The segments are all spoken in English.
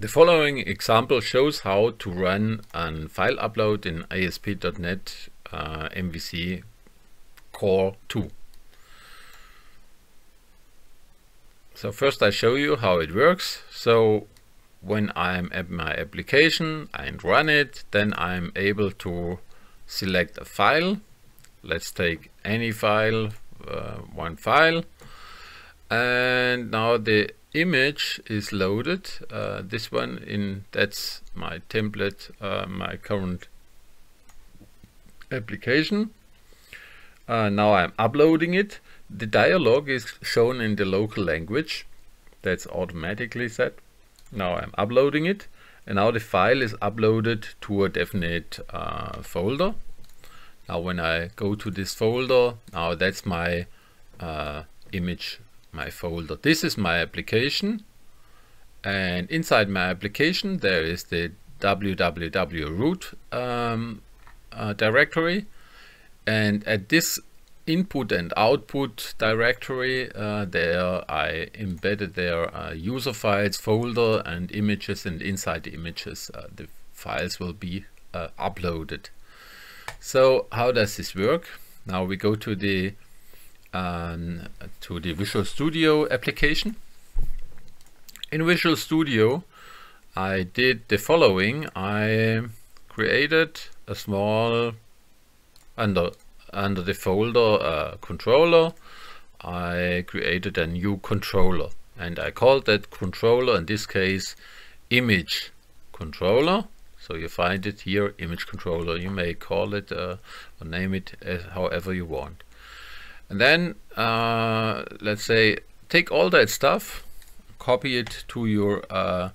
The following example shows how to run a file upload in ASP.NET uh, MVC Core 2. So first I show you how it works. So when I'm at my application and run it, then I'm able to select a file. Let's take any file, uh, one file. And now the image is loaded. Uh, this one in that's my template, uh, my current application. Uh, now I'm uploading it. The dialog is shown in the local language. That's automatically set. Now I'm uploading it and now the file is uploaded to a definite uh, folder. Now when I go to this folder, now that's my uh, image, my folder. This is my application. And inside my application there is the www root um, uh, directory. And at this input and output directory uh, there I embedded their uh, user files folder and images and inside the images uh, the files will be uh, uploaded. So how does this work? Now we go to the um, to the Visual Studio application. In Visual Studio I did the following. I created a small under under the folder uh, controller. I created a new controller and I called that controller in this case image controller. So you find it here image controller. You may call it uh, or name it as however you want and then uh, let's say take all that stuff copy it to your uh,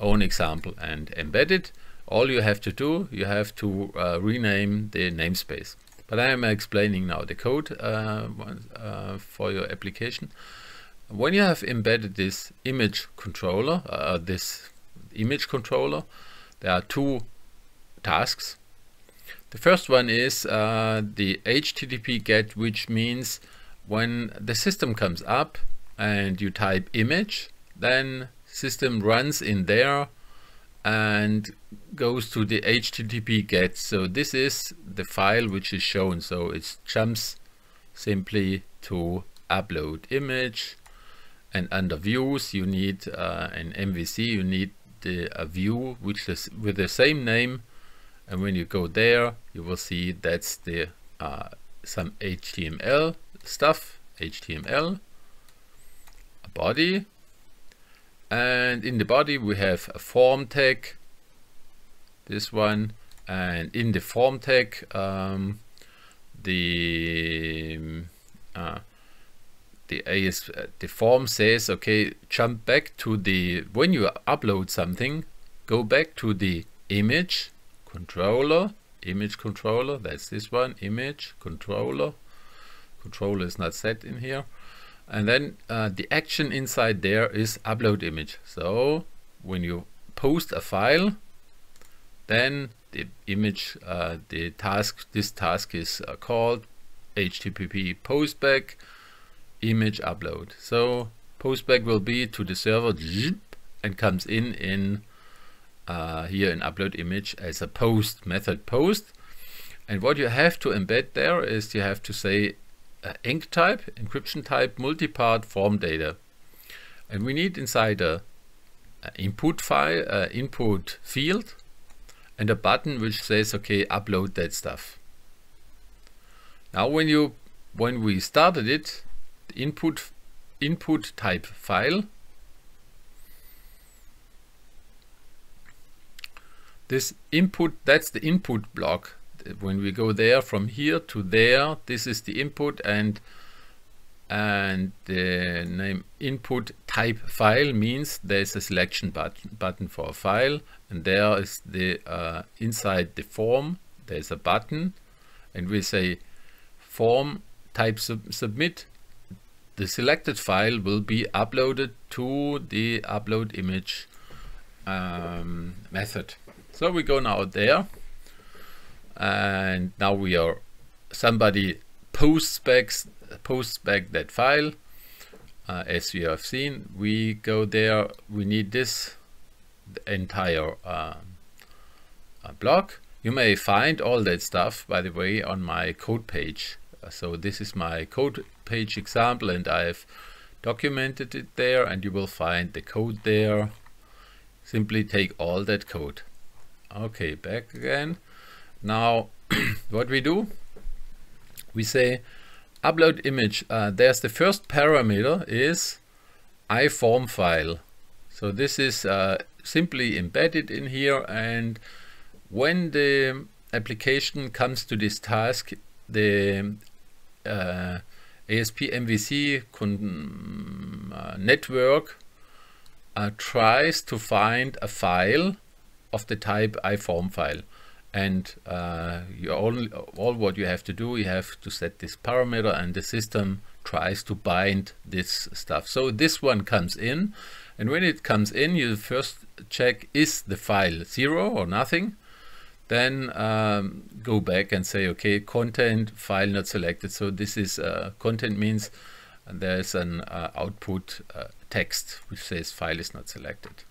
own example and embed it all you have to do you have to uh, rename the namespace but I am explaining now the code uh, uh, for your application. When you have embedded this image controller, uh, this image controller, there are two tasks. The first one is uh, the HTTP GET, which means when the system comes up and you type image, then system runs in there and goes to the HTTP GET. So this is the file which is shown. So it jumps simply to upload image and under views you need uh, an MVC, you need the a view which is with the same name and when you go there you will see that's the uh, some HTML stuff, HTML, a body. And in the body we have a form tag this one. And in the form tag um, the uh, the AS the form says okay jump back to the when you upload something go back to the image controller image controller that's this one image controller. Controller is not set in here. And then uh, the action inside there is upload image. So when you post a file then the image uh, the task this task is uh, called http postback image upload. So postback will be to the server and comes in in uh, here in upload image as a post method post. And what you have to embed there is you have to say uh, type encryption type multipart form data. And we need inside a, a input file uh, input field and a button which says okay upload that stuff. Now when you when we started it the input input type file this input that's the input block. When we go there from here to there this is the input and and the name input type file means there's a selection button button for a file and there is the uh, inside the form there's a button and we say form type sub submit. The selected file will be uploaded to the upload image um, method so we go now there and now we are somebody posts back posts back that file uh, as we have seen we go there we need this entire uh, uh, block. You may find all that stuff, by the way, on my code page. Uh, so this is my code page example and I've documented it there and you will find the code there. Simply take all that code. Okay, back again. Now, what we do, we say upload image. Uh, there's the first parameter is iForm file. So this is uh, simply embedded in here and when the application comes to this task, the uh, ASP MVC uh, network uh, tries to find a file of the type iForm file. And uh, you only, all what you have to do, you have to set this parameter and the system tries to bind this stuff. So this one comes in and when it comes in, you first check is the file zero or nothing. Then um, go back and say, okay, content file not selected. So this is uh, content means there's an uh, output uh, text which says file is not selected.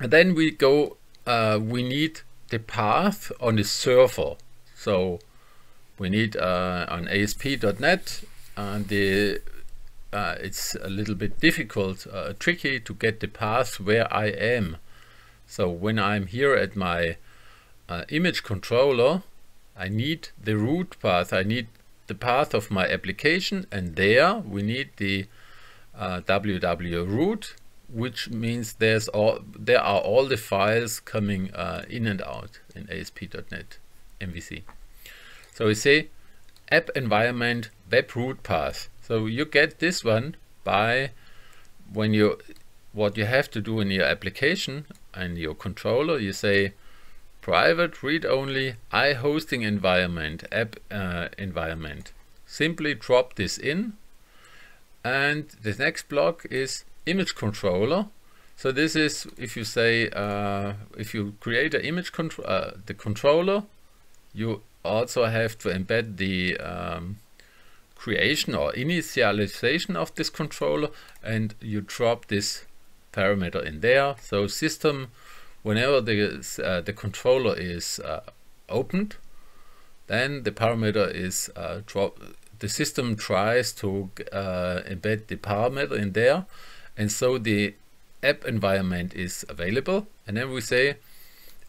And then we go, uh, we need the path on the server. So we need uh, on ASP.NET and the uh, it's a little bit difficult, uh, tricky to get the path where I am. So when I'm here at my uh, image controller, I need the root path. I need the path of my application and there we need the www uh, root which means there's all there are all the files coming uh, in and out in ASP.NET MVC. So we say app environment web root path. So you get this one by when you what you have to do in your application and your controller, you say private read-only i hosting environment app uh, environment. Simply drop this in and the next block is image controller. So this is if you say uh, if you create an image control uh, the controller, you also have to embed the um, creation or initialization of this controller and you drop this parameter in there. So system, whenever the, uh, the controller is uh, opened, then the parameter is uh, drop, the system tries to uh, embed the parameter in there and so the app environment is available and then we say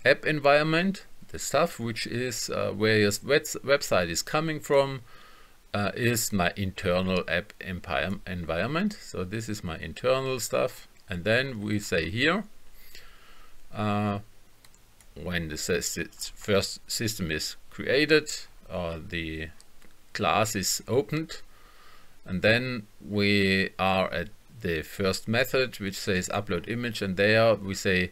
app environment the stuff which is uh, where your website is coming from uh, is my internal app empire environment. So this is my internal stuff. And then we say here, uh, when the first system is created, or the class is opened, and then we are at the first method, which says upload image, and there we say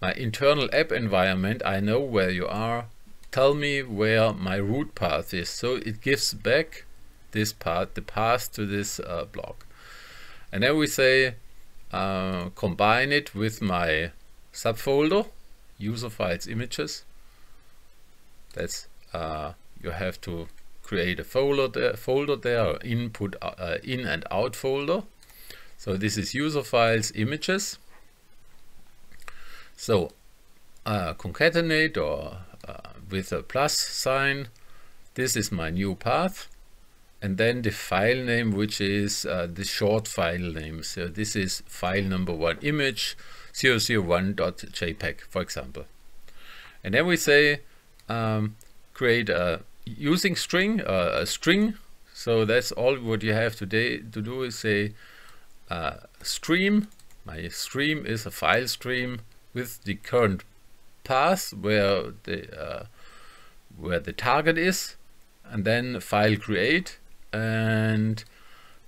my internal app environment, I know where you are, tell me where my root path is. So it gives back this part, the path to this uh, block. And then we say uh, combine it with my subfolder, user files images. That's uh, you have to create a folder there, folder there, input uh, in and out folder. So this is user files images. So uh, concatenate or uh, with a plus sign. This is my new path and then the file name which is uh, the short file name so this is file number one image 001.jpg for example and then we say um, create a using string uh, a string so that's all what you have today to do is say uh, stream. My stream is a file stream with the current path where the uh, where the target is and then file create and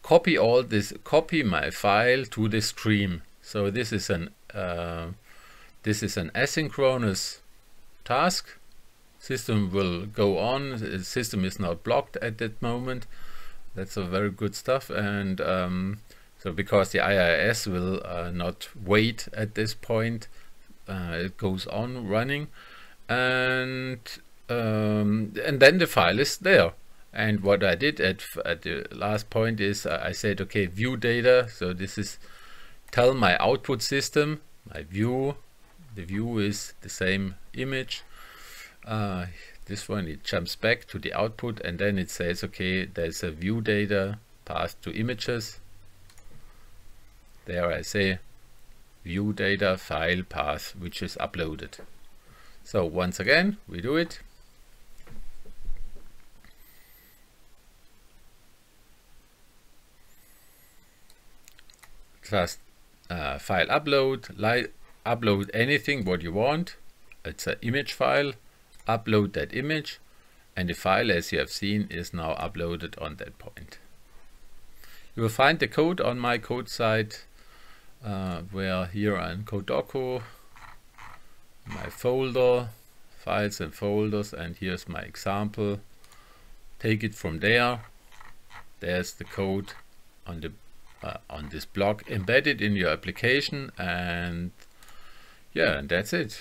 copy all this copy my file to the stream. So this is an uh, this is an asynchronous task. System will go on. The system is not blocked at that moment. That's a very good stuff. And um, so because the IIS will uh, not wait at this point uh, it goes on running and um, and then the file is there and what I did at, at the last point is uh, I said, okay, view data. So this is tell my output system, my view, the view is the same image. Uh, this one it jumps back to the output and then it says okay there's a view data passed to images there I say view data file path which is uploaded. So once again we do it. Just uh, file upload upload anything what you want. It's an image file. Upload that image and the file as you have seen is now uploaded on that point. You will find the code on my code site uh, where here on CodeDocu my folder files and folders and here's my example. Take it from there. There's the code on the uh, on this block embedded in your application and yeah and that's it